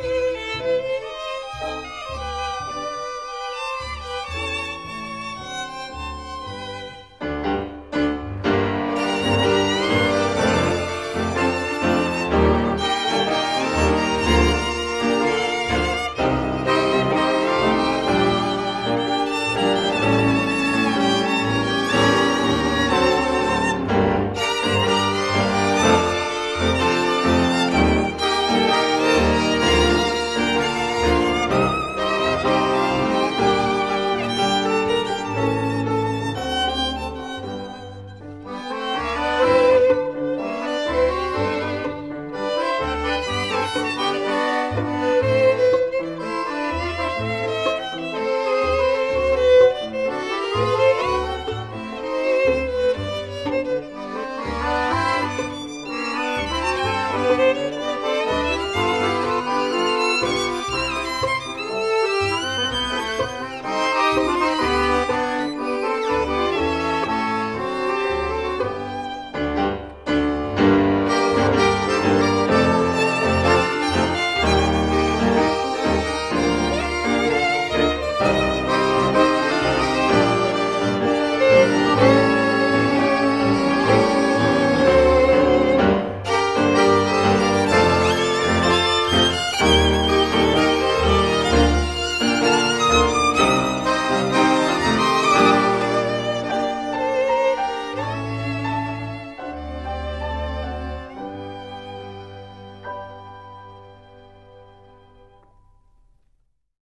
Música